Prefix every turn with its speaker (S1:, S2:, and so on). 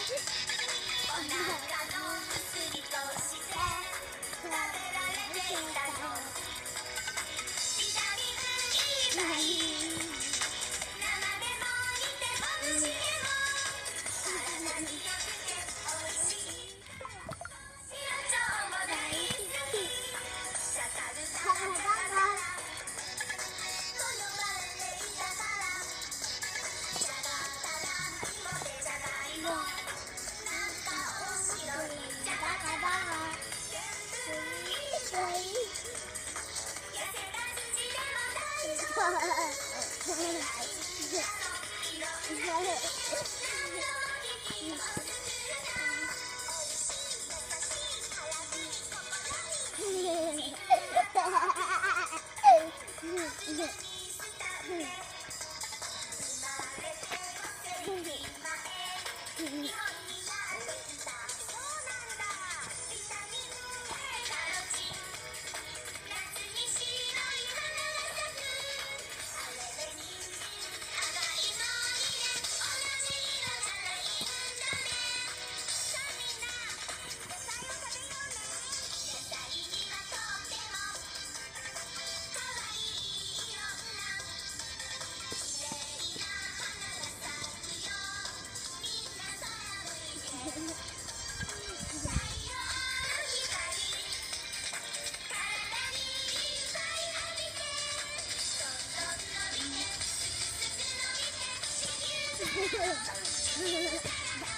S1: お腹
S2: の薬として Ha なるほど。